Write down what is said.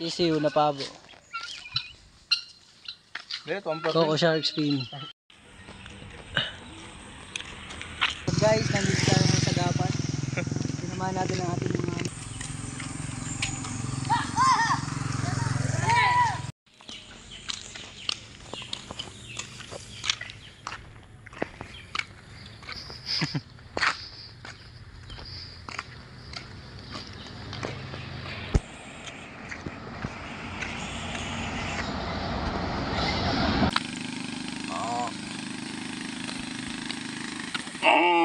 TCU na pabo. Coco shark spin. So guys, nandito tayo ngayon sa dapat. Sinamahan natin ang ating mga... Hehehe Oh.